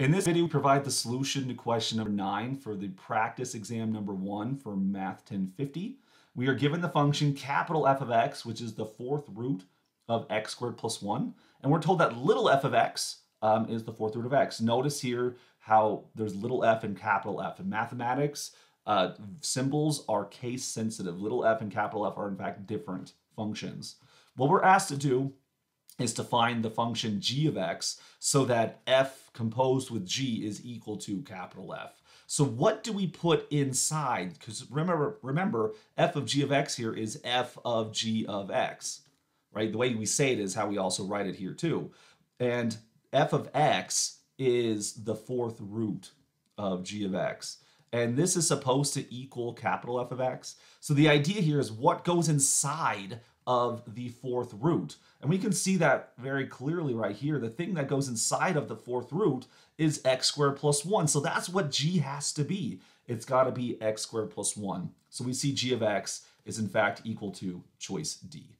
In this video, we provide the solution to question number nine for the practice exam number one for Math 1050. We are given the function capital F of x, which is the fourth root of x squared plus one. And we're told that little f of x um, is the fourth root of x. Notice here how there's little f and capital F. In mathematics, uh, symbols are case sensitive. Little f and capital F are in fact different functions. What we're asked to do is to find the function g of x so that f composed with g is equal to capital F. So what do we put inside? Because remember, remember, f of g of x here is f of g of x, right? The way we say it is how we also write it here too. And f of x is the fourth root of g of x. And this is supposed to equal capital F of x. So the idea here is what goes inside of the fourth root. And we can see that very clearly right here. The thing that goes inside of the fourth root is x squared plus 1. So that's what g has to be. It's got to be x squared plus 1. So we see g of x is in fact equal to choice D.